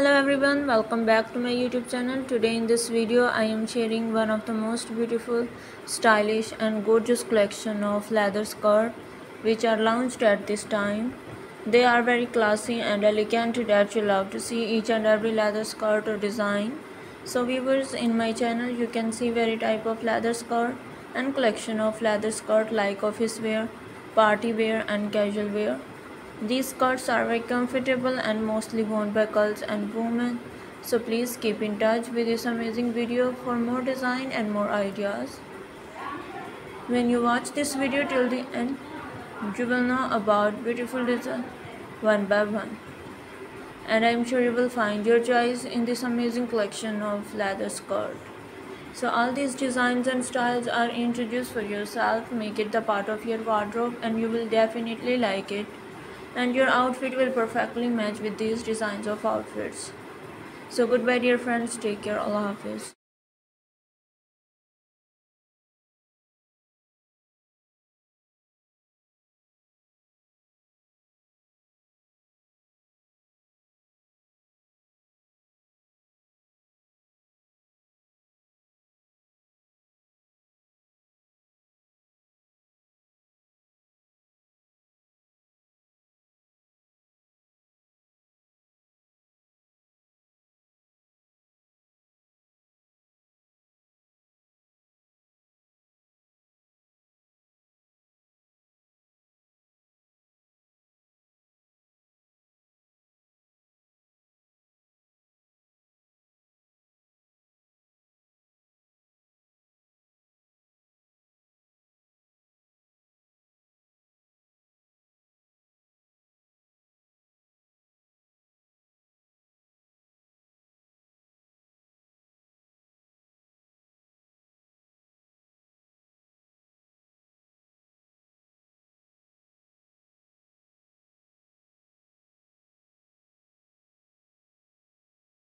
hello everyone welcome back to my youtube channel. Today in this video i am sharing one of the most beautiful stylish and gorgeous collection of leather skirt which are launched at this time. They are very classy and elegant that you love to see each and every leather skirt or design. So viewers in my channel you can see very type of leather skirt and collection of leather skirt like office wear party wear and casual wear these skirts are very comfortable and mostly worn by girls and women. So please keep in touch with this amazing video for more design and more ideas. When you watch this video till the end, you will know about beautiful design one by one. And I am sure you will find your choice in this amazing collection of leather skirt. So all these designs and styles are introduced for yourself. Make it the part of your wardrobe and you will definitely like it and your outfit will perfectly match with these designs of outfits. So goodbye dear friends. Take care. Allah hafiz